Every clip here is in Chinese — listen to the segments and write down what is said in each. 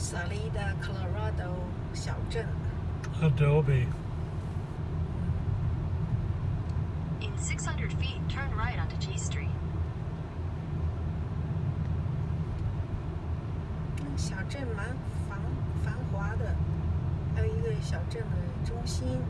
Salida Colorado 小镇。Adobe. In 600 feet, turn right onto G Street. 嗯小镇蛮繁繁华的，还有一个小镇的中心，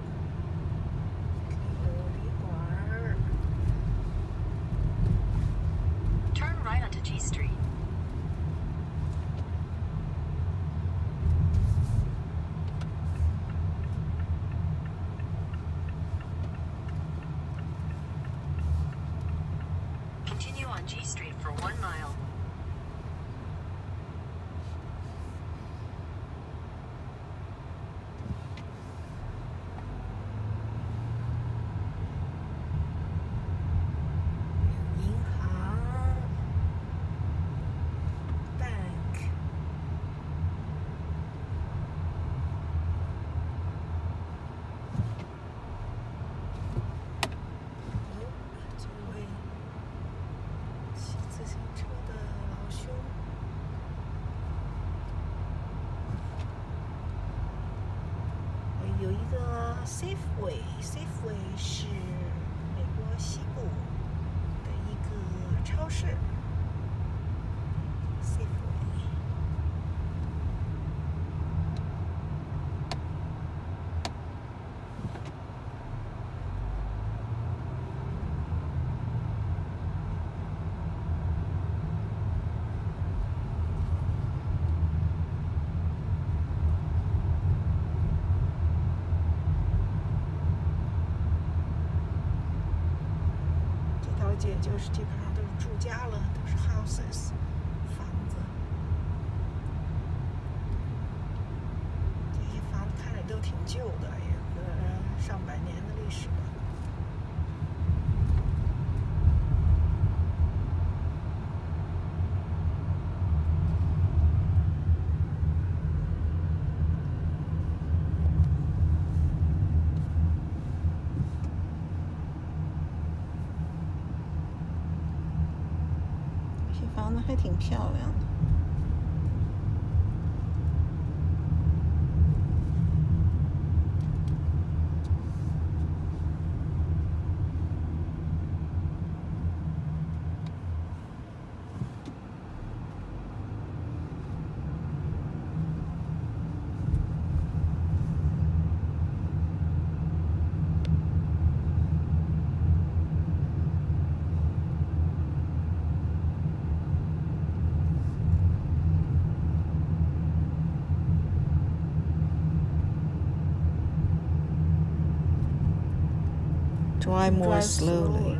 continue on G Street for one mile. 个 Safeway，Safeway 是美国西部的一个超市。这就是基本上都是住家了，都是 houses，房子。这些房子看着都挺旧的，有个上百年的历史了。这房子还挺漂亮的。Drive more Drive slowly.